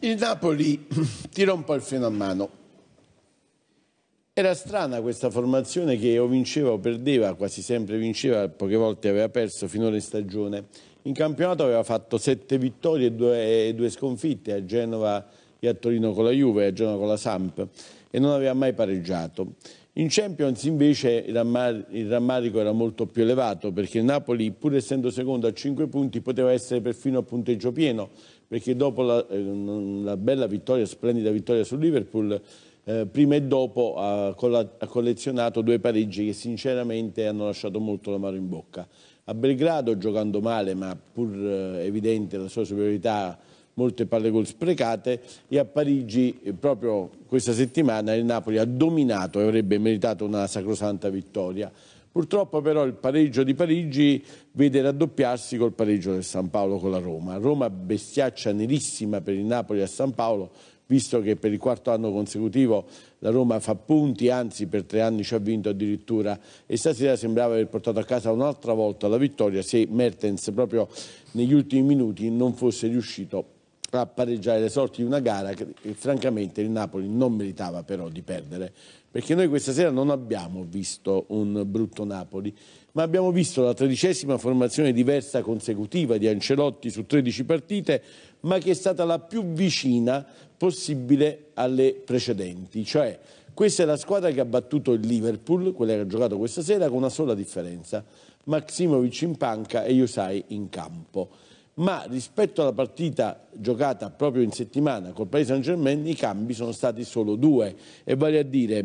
Il Napoli tira un po' il freno a mano. Era strana questa formazione che o vinceva o perdeva, quasi sempre vinceva, poche volte aveva perso finora in stagione. In campionato aveva fatto sette vittorie e due, e due sconfitte a Genova e a Torino con la Juve a Genova con la Samp e non aveva mai pareggiato. In Champions invece il, rammar il, rammarico era molto più elevato perché il Napoli, pur essendo secondo a 5 punti, poteva essere perfino a punteggio pieno perché dopo la, eh, la bella vittoria, splendida vittoria sul Liverpool, eh, prima e dopo ha, ha, collezionato due pareggi che sinceramente hanno lasciato molto l'amaro in bocca. A Belgrado, giocando male ma pur eh, evidente la sua superiorità molte palle gol sprecate e a Parigi eh, proprio questa settimana il Napoli ha dominato e avrebbe meritato una sacrosanta vittoria. Purtroppo però il pareggio di Parigi vede raddoppiarsi col pareggio del San Paolo con la Roma. Roma bestiaccia nerissima per il Napoli a San Paolo, visto che per il quarto anno consecutivo la Roma fa punti, anzi per tre anni ci ha vinto addirittura e stasera sembrava aver portato a casa un'altra volta la vittoria se Mertens proprio negli ultimi minuti non fosse riuscito a pareggiare le sorti di una gara che, che francamente il Napoli non meritava però di perdere perché noi questa sera non abbiamo visto un brutto Napoli ma abbiamo visto la tredicesima formazione diversa consecutiva di Ancelotti su 13 partite ma che è stata la più vicina possibile alle precedenti cioè questa è la squadra che ha battuto il Liverpool, quella che ha giocato questa sera, con una sola differenza. Maximovic in panca e Yosai in campo ma rispetto alla partita giocata proprio in settimana col Paris Saint Germain i cambi sono stati solo due e vale a dire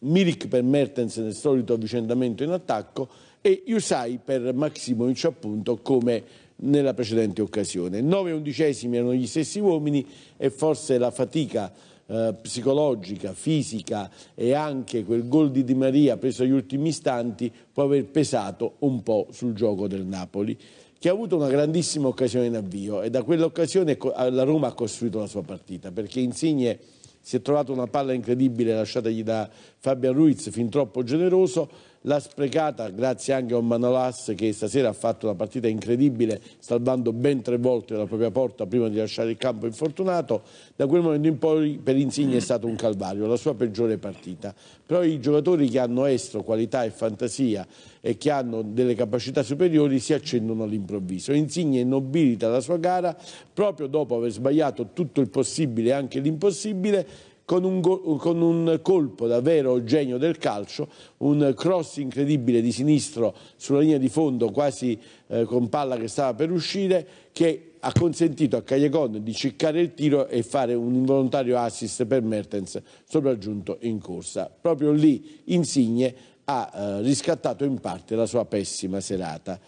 Milik per Mertens nel solito avvicendamento in attacco e Yusai per Maximovic appunto come nella precedente occasione. 9 undicesimi erano gli stessi uomini e forse la fatica eh, psicologica, fisica e anche quel gol di Di Maria preso agli ultimi istanti può aver pesato un po' sul gioco del Napoli che ha avuto una grandissima occasione in avvio e da quell'occasione la Roma ha costruito la sua partita perché Insigne si è trovato una palla incredibile lasciatagli da Fabian Ruiz fin troppo generoso l'ha sprecata grazie anche a un Manolas che stasera ha fatto una partita incredibile salvando ben tre volte la propria porta prima di lasciare il campo infortunato. Da quel momento in poi per Insigne è stato un calvario la sua peggiore partita. Però i giocatori che hanno estro, qualità e fantasia e che hanno delle capacità superiori si accendono all'improvviso. Insigne nobilita la sua gara proprio dopo aver sbagliato tutto il possibile e anche l'impossibile con un, con un, colpo da vero genio del calcio, un cross incredibile di sinistro sulla linea di fondo quasi eh, con palla che stava per uscire che ha consentito a Cagliacon di ciccare il tiro e fare un involontario assist per Mertens sopraggiunto in corsa. Proprio lì Insigne ha eh, riscattato in parte la sua pessima serata.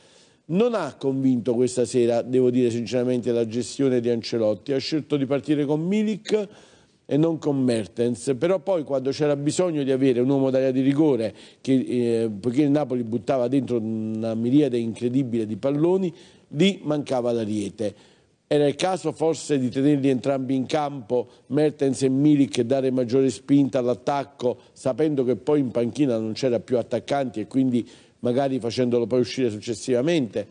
Non ha convinto questa sera, devo dire sinceramente, la gestione di Ancelotti. Ha scelto di partire con Milik, e non con Mertens, però poi quando c'era bisogno di avere un uomo d'area di rigore, che, eh, poiché il Napoli buttava dentro una miriade incredibile di palloni, lì mancava l'ariete. Era il caso forse di tenerli entrambi in campo, Mertens e Milik, e dare maggiore spinta all'attacco, sapendo che poi in panchina non c'era più attaccanti e quindi magari facendolo poi uscire successivamente.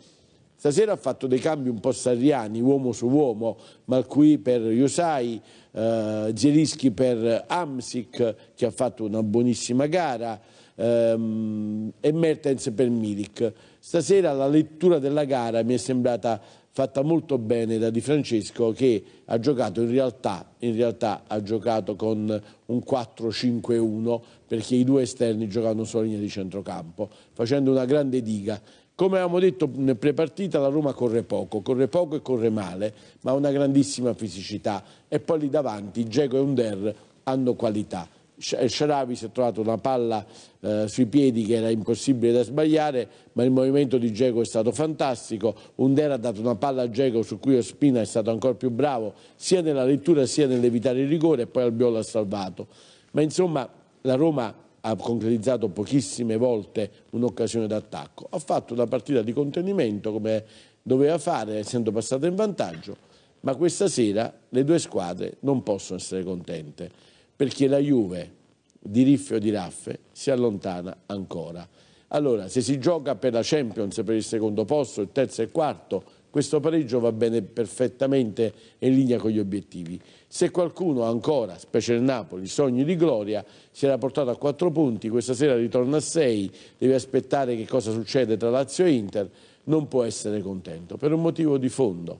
Stasera ha fatto dei cambi un po' sarriani, uomo su uomo, Malcui per Yosai, eh, Zielischi per Amsic che ha fatto una buonissima gara ehm, e Mertens per Milik. Stasera la lettura della gara mi è sembrata fatta molto bene da Di Francesco che ha giocato in realtà, in realtà ha giocato con un 4-5-1 perché i due esterni giocavano sulla linea di centrocampo facendo una grande diga come avevamo detto nel prepartita la Roma corre poco, corre poco e corre male, ma ha una grandissima fisicità e poi lì davanti Geco e Under hanno qualità. Sharavi si è trovato una palla eh, sui piedi che era impossibile da sbagliare, ma il movimento di Geco è stato fantastico. Under ha dato una palla a Geco su cui Ospina è stato ancora più bravo, sia nella lettura sia nell'evitare il rigore e poi Albiol ha salvato. Ma insomma la Roma ha concretizzato pochissime volte un'occasione d'attacco, ha fatto una partita di contenimento come doveva fare essendo passata in vantaggio, ma questa sera le due squadre non possono essere contente perché la Juve di Riffio di Raffe si allontana ancora. Allora, se si gioca per la Champions, per il secondo posto, il terzo e il quarto, questo pareggio va bene perfettamente in linea con gli obiettivi. Se qualcuno ancora, specie il Napoli, sogni di gloria, si era portato a quattro punti, questa sera ritorna a sei, deve aspettare che cosa succede tra Lazio e Inter, non può essere contento, per un motivo di fondo,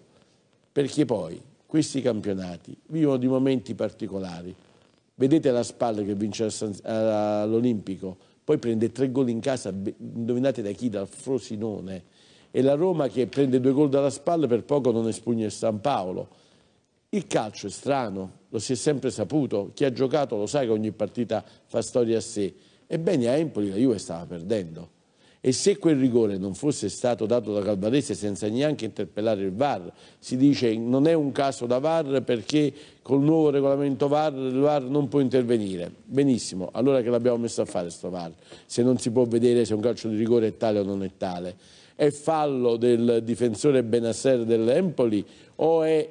perché poi questi campionati vivono di momenti particolari. Vedete la spalla che vince all'Olimpico, poi prende tre gol in casa, indovinate da chi? Dal Frosinone e la Roma che prende due gol dalla spalla per poco non espugna il San Paolo. Il calcio è strano, lo si è sempre saputo, chi ha giocato lo sa che ogni partita fa storia a sé. Ebbene a Empoli la Juve stava perdendo e se quel rigore non fosse stato dato da Calvarese senza neanche interpellare il VAR, si dice non è un caso da VAR perché col nuovo regolamento VAR il VAR non può intervenire. Benissimo, allora che l'abbiamo messo a fare questo VAR? Se non si può vedere se un calcio di rigore è tale o non è tale è fallo del difensore Benasser dell'Empoli o è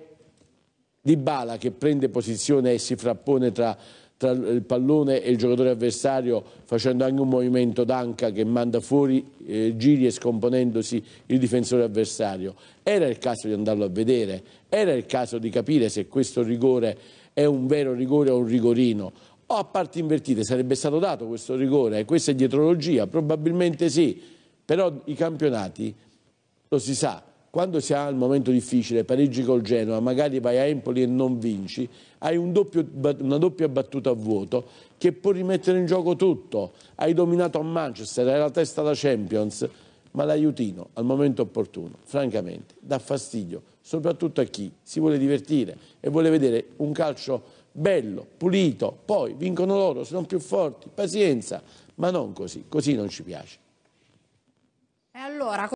Di Bala che prende posizione e si frappone tra, tra, il pallone e il giocatore avversario facendo anche un movimento d'anca che manda fuori eh, giri e scomponendosi il difensore avversario. Era il caso di andarlo a vedere, era il caso di capire se questo rigore è un vero rigore o un rigorino. O a parti invertite sarebbe stato dato questo rigore, questa è dietrologia, probabilmente sì, però i campionati, lo si sa, quando si ha il momento difficile, pareggi col Genoa, magari vai a Empoli e non vinci, hai un doppio, una doppia battuta a vuoto che può rimettere in gioco tutto. Hai dominato a Manchester, hai la testa da Champions, ma l'aiutino al momento opportuno, francamente, dà fastidio, soprattutto a chi si vuole divertire e vuole vedere un calcio bello, pulito, poi vincono loro, sono più forti, pazienza, ma non così, così non ci piace. E allora